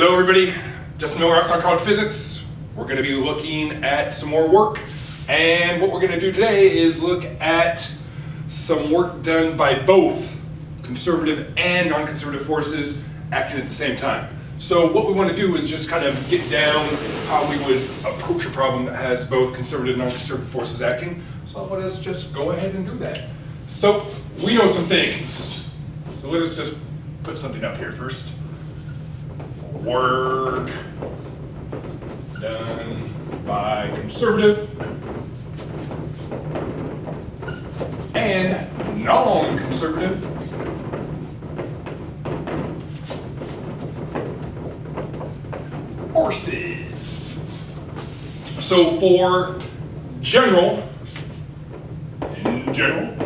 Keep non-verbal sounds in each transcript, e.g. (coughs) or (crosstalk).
Hello everybody, Justin Miller, Rockstar College Physics. We're going to be looking at some more work and what we're going to do today is look at some work done by both conservative and non-conservative forces acting at the same time. So what we want to do is just kind of get down how we would approach a problem that has both conservative and non-conservative forces acting. So let us just go ahead and do that. So we know some things. So let us just put something up here first. Work done by conservative and non-conservative forces. So for general, in general,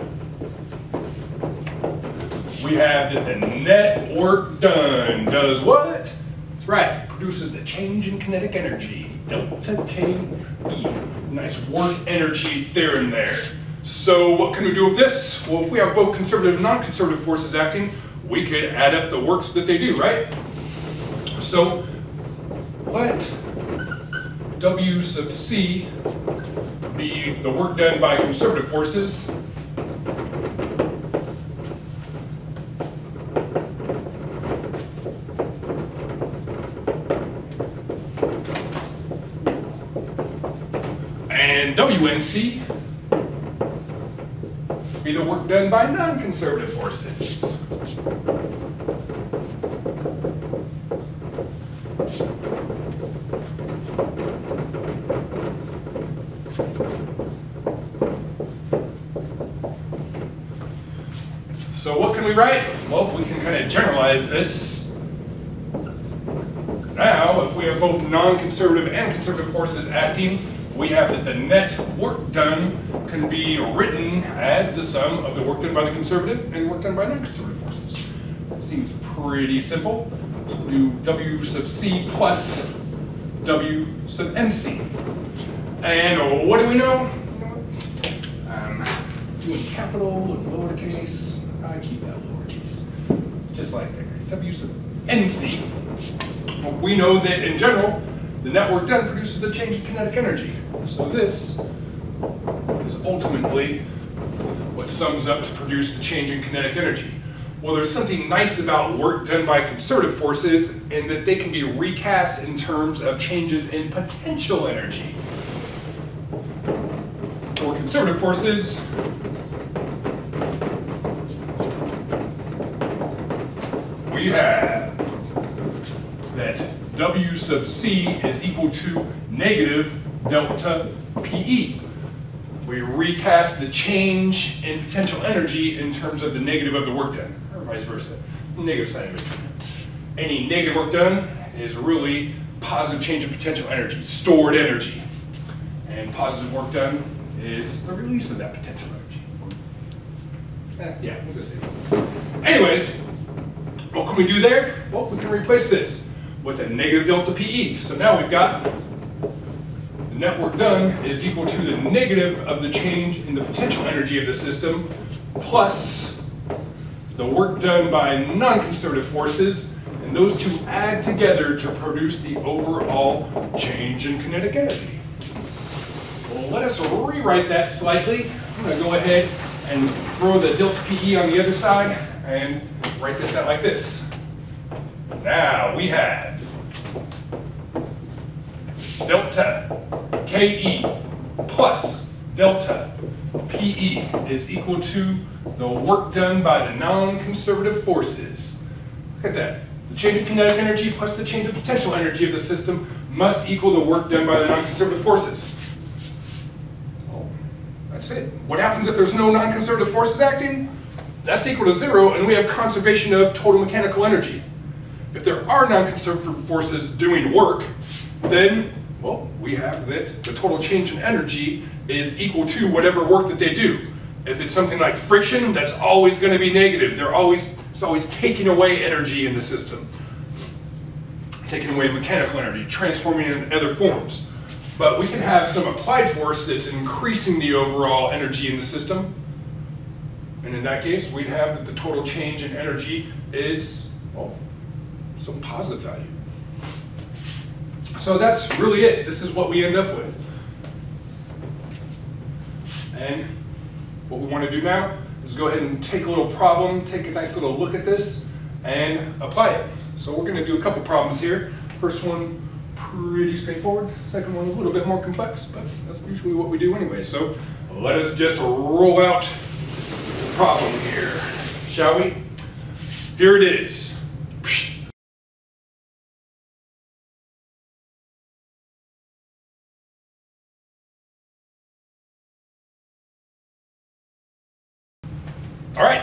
we have that the net work done does what? That's right, produces the change in kinetic energy, delta K E. Nice work energy theorem there. So what can we do with this? Well, if we have both conservative and non-conservative forces acting, we could add up the works that they do, right? So let W sub C be the work done by conservative forces WNC be the work done by non-conservative forces. So what can we write? Well, we can kind of generalize this. Now, if we have both non-conservative and conservative forces acting, we have that the net work done can be written as the sum of the work done by the conservative and work done by non-conservative forces. That seems pretty simple. So we'll do W sub C plus W sub MC. And what do we know? Um, doing capital and lowercase. I keep that lowercase, just like there. W sub NC. Well, we know that in general, the net work done produces the change in kinetic energy. So this is ultimately what sums up to produce the change in kinetic energy. Well, there's something nice about work done by conservative forces in that they can be recast in terms of changes in potential energy. For conservative forces, we have that W sub C is equal to negative delta PE. We recast the change in potential energy in terms of the negative of the work done, or vice versa, negative sign of it. Any negative work done is really positive change in potential energy, stored energy. And positive work done is the release of that potential energy. Yeah, we'll just say Anyways, what can we do there? Well, we can replace this with a negative delta PE. So now we've got the net work done is equal to the negative of the change in the potential energy of the system plus the work done by non-conservative forces, and those two add together to produce the overall change in kinetic energy. Well, let us rewrite that slightly. I'm going to go ahead and throw the delta PE on the other side and write this out like this. Now we have delta KE plus delta PE is equal to the work done by the non-conservative forces. Look at that. The change in kinetic energy plus the change in potential energy of the system must equal the work done by the non-conservative forces. Oh, that's it. What happens if there's no non-conservative forces acting? That's equal to zero, and we have conservation of total mechanical energy. If there are non-conservative forces doing work, then, well, we have that the total change in energy is equal to whatever work that they do. If it's something like friction, that's always going to be negative. They're always, it's always taking away energy in the system. Taking away mechanical energy, transforming it in other forms. But we can have some applied force that's increasing the overall energy in the system. And in that case, we'd have that the total change in energy is, well, some positive value. So that's really it. This is what we end up with. And what we want to do now is go ahead and take a little problem, take a nice little look at this, and apply it. So we're going to do a couple problems here. First one, pretty straightforward. Second one, a little bit more complex, but that's usually what we do anyway. So let us just roll out the problem here, shall we? Here it is.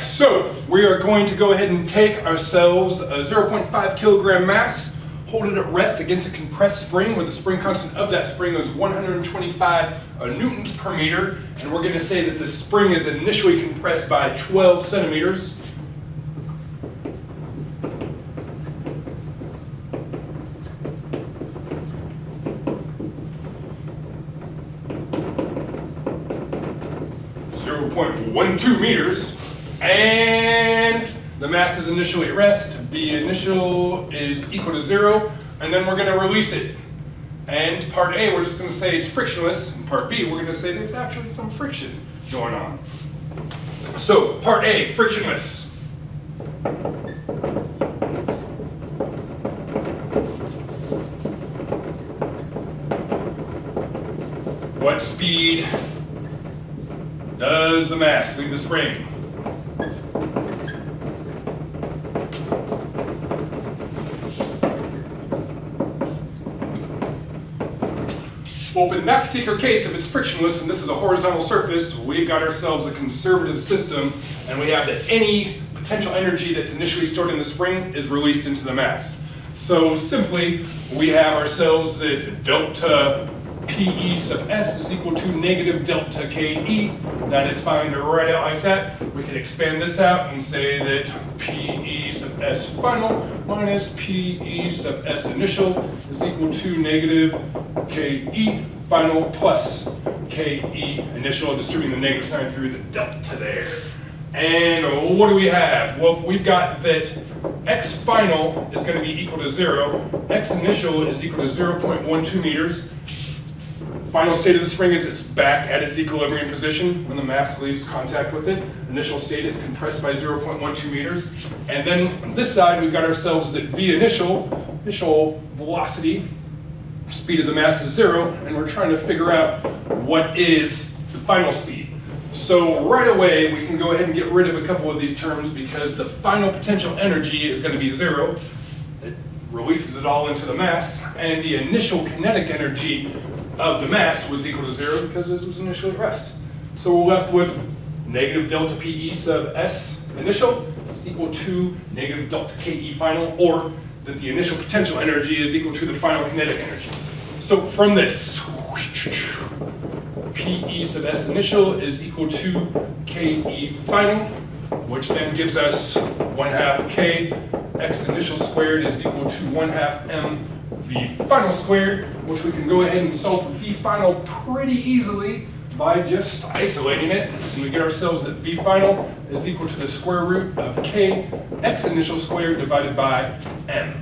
Right, so we are going to go ahead and take ourselves a 0.5 kilogram mass, hold it at rest against a compressed spring where the spring constant of that spring is 125 uh, newtons per meter, and we're going to say that the spring is initially compressed by 12 centimeters. Zero point one two meters. And the mass is initially at rest. The initial is equal to zero, and then we're gonna release it. And part A, we're just gonna say it's frictionless. And part B, we're gonna say there's actually some friction going on. So part A, frictionless. What speed does the mass leave the spring? Well, but in that particular case, if it's frictionless and this is a horizontal surface, we've got ourselves a conservative system, and we have that any potential energy that's initially stored in the spring is released into the mass. So simply, we have ourselves that delta PE sub S is equal to negative delta KE. That is fine to write out like that. We can expand this out and say that PE sub S final minus PE sub S initial is equal to negative KE final plus KE initial, distributing the negative sign through the delta there. And what do we have? Well, we've got that x final is going to be equal to 0, x initial is equal to 0.12 meters, Final state of the spring is it's back at its equilibrium position when the mass leaves contact with it. Initial state is compressed by 0.12 meters. And then on this side, we've got ourselves that V initial, initial velocity, speed of the mass is zero, and we're trying to figure out what is the final speed. So right away, we can go ahead and get rid of a couple of these terms because the final potential energy is going to be zero. It releases it all into the mass, and the initial kinetic energy of the mass was equal to zero because it was initially at rest. So we're left with negative delta PE sub S initial is equal to negative delta KE final, or that the initial potential energy is equal to the final kinetic energy. So from this, PE sub S initial is equal to KE final, which then gives us 1 half K x initial squared is equal to 1 half M v final squared, which we can go ahead and solve for v final pretty easily by just isolating it. And we get ourselves that v final is equal to the square root of k x initial squared divided by m.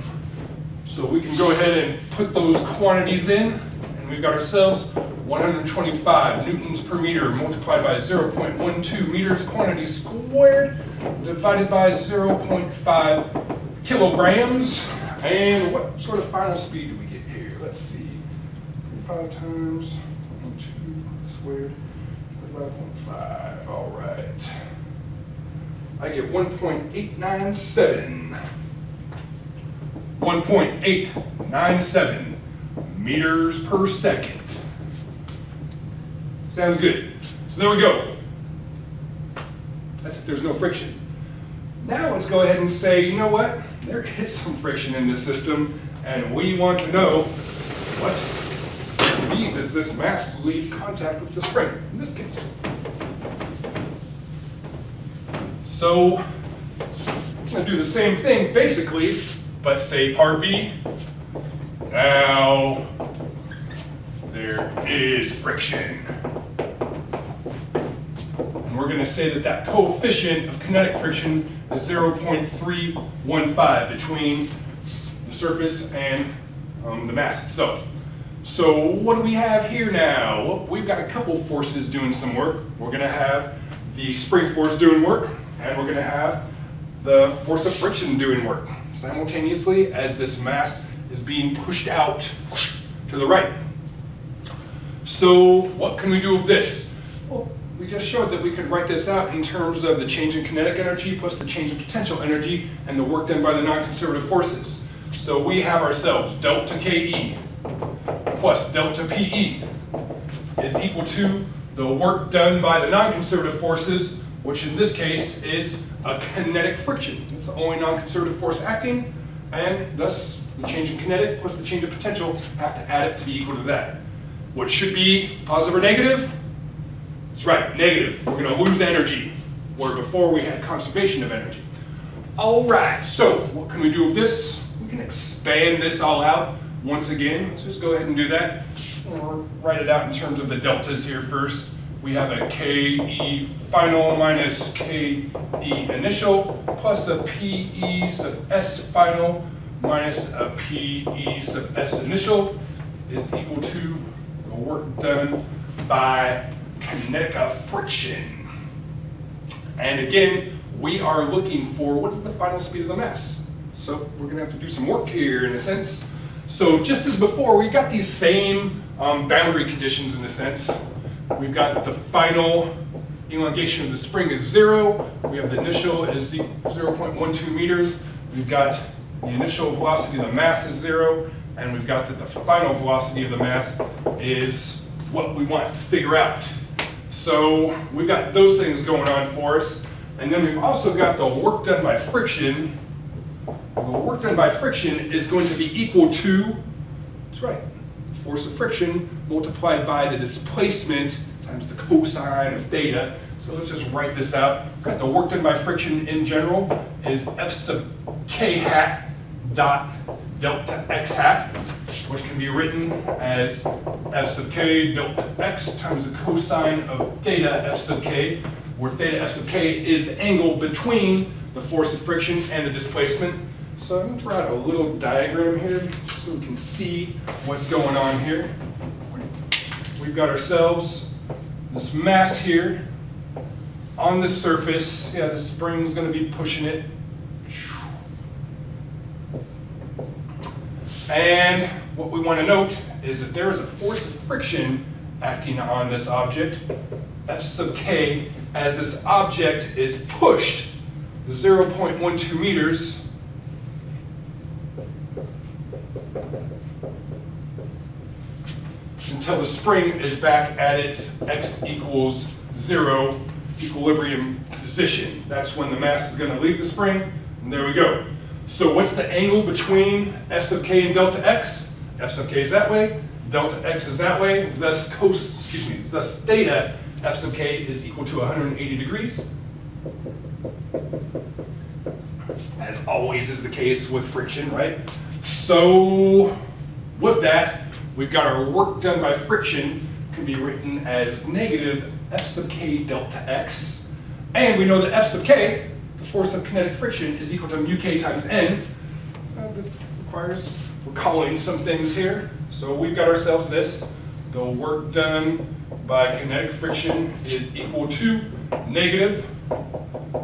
So we can go ahead and put those quantities in, and we've got ourselves 125 newtons per meter multiplied by 0.12 meters quantity squared divided by 0.5 kilograms. And what sort of final speed do we get here? Let's see. 5 times 2 squared divided by 0.5. All right. I get 1.897. 1.897 meters per second. Sounds good. So there we go. That's if there's no friction. Now let's go ahead and say, you know what? There is some friction in this system, and we want to know what does this mass leave contact with the spring, in this case. So, I'm going to do the same thing, basically, but say part B. Now, there is friction. And we're going to say that that coefficient of kinetic friction is 0.315 between the surface and um, the mass itself. So what do we have here now? Well, we've got a couple forces doing some work. We're gonna have the spring force doing work, and we're gonna have the force of friction doing work simultaneously as this mass is being pushed out to the right. So what can we do with this? Well, we just showed that we could write this out in terms of the change in kinetic energy plus the change in potential energy and the work done by the non-conservative forces. So we have ourselves delta KE plus delta PE is equal to the work done by the non-conservative forces, which in this case is a kinetic friction. It's the only non-conservative force acting, and thus the change in kinetic plus the change in potential have to add up to be equal to that. What should be positive or negative? That's right, negative. We're going to lose energy, where before we had conservation of energy. All right, so what can we do with this? We can expand this all out. Once again, let's just go ahead and do that. We'll write it out in terms of the deltas here first. We have a KE final minus KE initial plus a PE sub S final minus a PE sub S initial is equal to the work done by kinetic friction. And again, we are looking for what is the final speed of the mass. So we're gonna have to do some work here in a sense. So just as before, we've got these same um, boundary conditions in a sense. We've got the final elongation of the spring is zero. We have the initial is 0.12 meters. We've got the initial velocity of the mass is zero. And we've got that the final velocity of the mass is what we want to figure out. So we've got those things going on for us. And then we've also got the work done by friction. The work done by friction is going to be equal to, that's right, the force of friction multiplied by the displacement times the cosine of theta. So let's just write this out. The work done by friction in general is F sub k hat dot delta x hat, which can be written as F sub k delta x times the cosine of theta F sub k, where theta F sub k is the angle between the force of friction and the displacement. So I'm going to draw out a little diagram here so we can see what's going on here. We've got ourselves this mass here on the surface. Yeah, the spring's going to be pushing it. And what we want to note is that there is a force of friction acting on this object, F sub k, as this object is pushed 0.12 meters until the spring is back at its x equals zero equilibrium position. That's when the mass is going to leave the spring, and there we go. So what's the angle between f sub k and delta x? f sub k is that way, delta x is that way, thus cos, excuse me, thus theta f sub k is equal to 180 degrees. As always is the case with friction, right? So with that, we've got our work done by friction can be written as negative f sub k delta x. And we know that f sub k, the force of kinetic friction, is equal to mu k times n. Uh, this requires, we're calling some things here. So we've got ourselves this. The work done by kinetic friction is equal to negative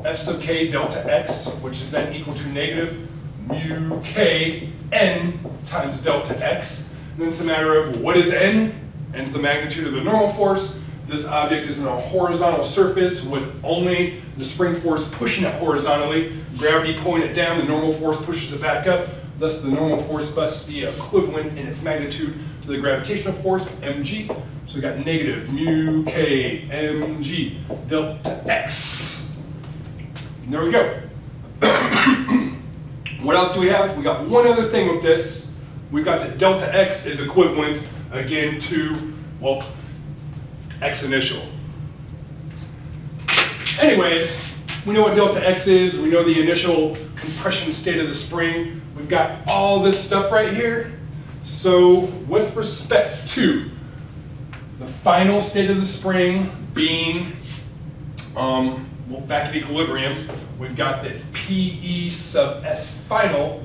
f sub k delta x, which is then equal to negative mu k n times delta x. Then it's a matter of what is n? n's the magnitude of the normal force. This object is in a horizontal surface with only the spring force pushing it horizontally. Gravity pulling it down, the normal force pushes it back up. Thus the normal force must be equivalent in its magnitude to the gravitational force, mg. So we got negative mu k mg delta x. And there we go. (coughs) what else do we have? We got one other thing with this. We've got that delta x is equivalent, again, to, well, x initial. Anyways, we know what delta x is. We know the initial compression state of the spring. We've got all this stuff right here. So with respect to the final state of the spring being um, well, back at equilibrium, we've got that PE sub S final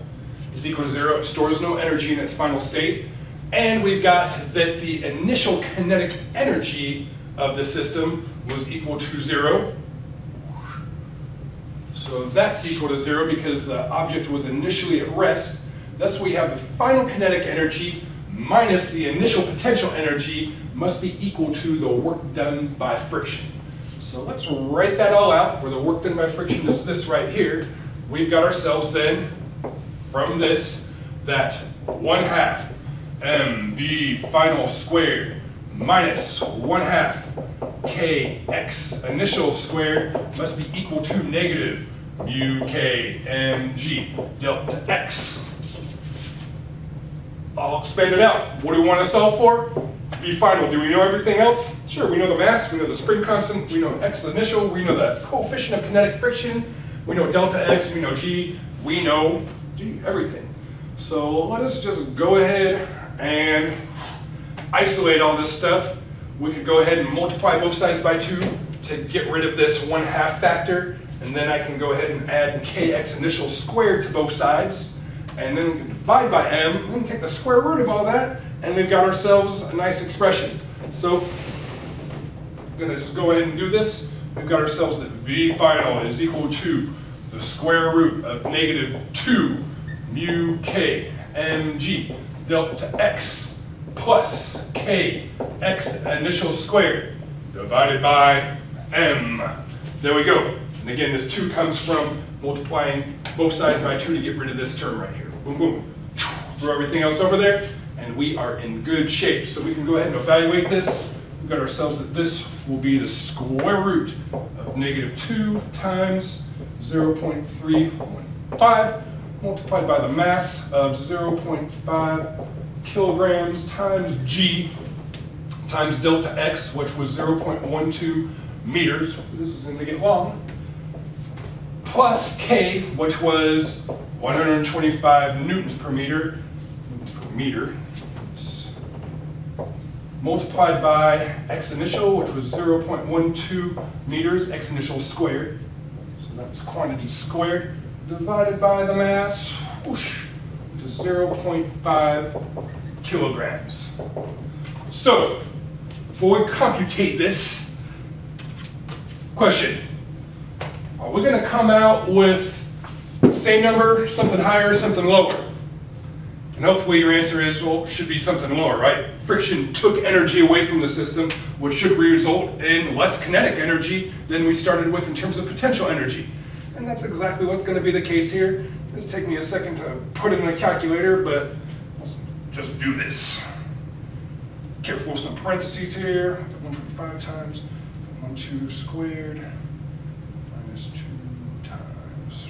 is equal to zero. It stores no energy in its final state. And we've got that the initial kinetic energy of the system was equal to zero. So that's equal to zero because the object was initially at rest. Thus we have the final kinetic energy minus the initial potential energy must be equal to the work done by friction. So let's write that all out where the work done by friction is this right here. We've got ourselves then from this that 1 half mv final squared minus 1 half kx initial squared must be equal to negative mu k mg delta x. I'll expand it out. What do we want to solve for? V final. Do we know everything else? Sure, we know the mass, we know the spring constant, we know x initial, we know the coefficient of kinetic friction, we know delta x, we know g, we know g, everything. So let us just go ahead and isolate all this stuff. We could go ahead and multiply both sides by 2 to get rid of this 1 half factor, and then I can go ahead and add kx initial squared to both sides, and then divide by m, and take the square root of all that, and we've got ourselves a nice expression. So I'm going to just go ahead and do this. We've got ourselves that v final is equal to the square root of negative 2 mu k mg delta x plus k x initial squared divided by m. There we go. And again, this 2 comes from multiplying both sides by 2 to get rid of this term right here. Boom, boom. Throw everything else over there, and we are in good shape. So we can go ahead and evaluate this. We've got ourselves that this will be the square root of negative 2 times 0.315 multiplied by the mass of 0.5 kilograms times g times delta x, which was 0.12 meters. This is going to get long. Plus k, which was 125 newtons per meter, newtons per meter, multiplied by x initial, which was 0.12 meters, x initial squared. So that's quantity squared, divided by the mass, whoosh, is 0.5 kilograms. So, before we computate this, question. Are we going to come out with same number, something higher, something lower? And hopefully your answer is, well, should be something lower, right? Friction took energy away from the system, which should result in less kinetic energy than we started with in terms of potential energy. And that's exactly what's going to be the case here. This take me a second to put in the calculator, but let's just do this. Careful with some parentheses here. 125 times 1, 2 squared minus 2 times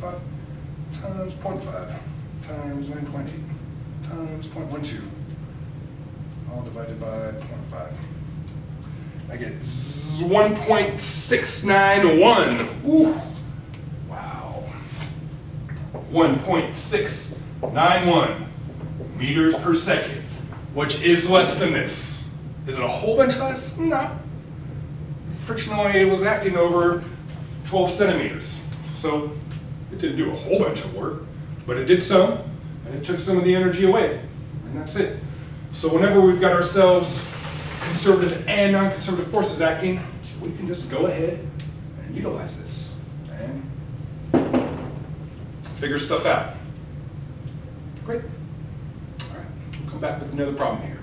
0.5 times 0.5 times 9.8 times 0.12, all divided by 0.5. I get 1.691. Ooh. 1.691 meters per second, which is less than this. Is it a whole bunch less? No. Friction only was acting over 12 centimeters. So it didn't do a whole bunch of work. But it did some, and it took some of the energy away, and that's it. So whenever we've got ourselves conservative and non-conservative forces acting, we can just go ahead and utilize this and figure stuff out. Great. All right, we'll come back with another problem here.